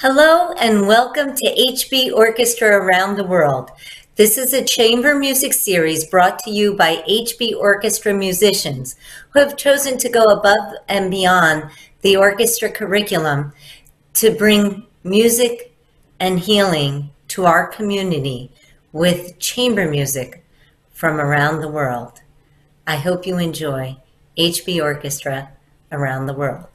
Hello and welcome to HB Orchestra Around the World. This is a chamber music series brought to you by HB Orchestra musicians who have chosen to go above and beyond the orchestra curriculum to bring music and healing to our community with chamber music from around the world. I hope you enjoy HB Orchestra Around the World.